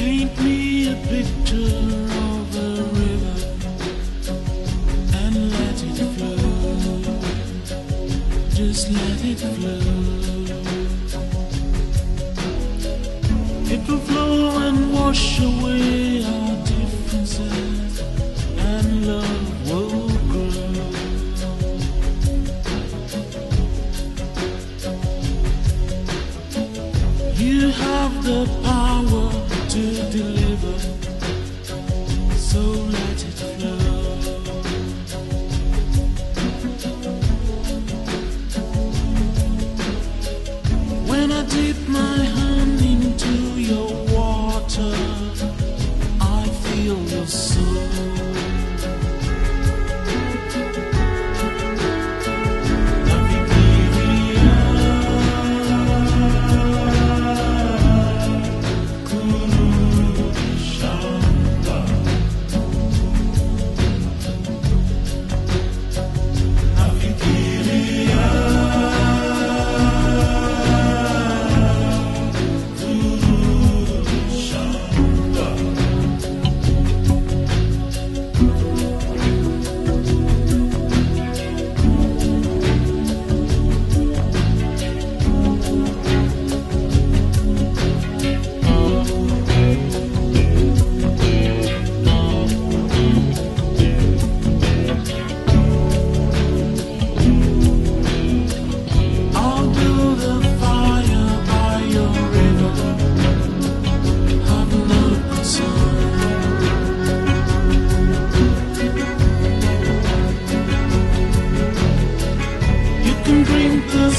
Paint me a picture of a river and let it flow. Just let it flow. It will flow and wash away our differences, and love will grow. You have the power to deliver,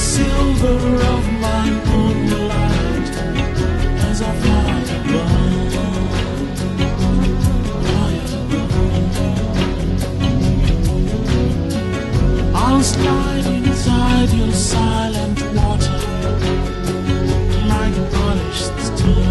silver of my own light, as I fly above. I'll slide inside your silent water like polished steel.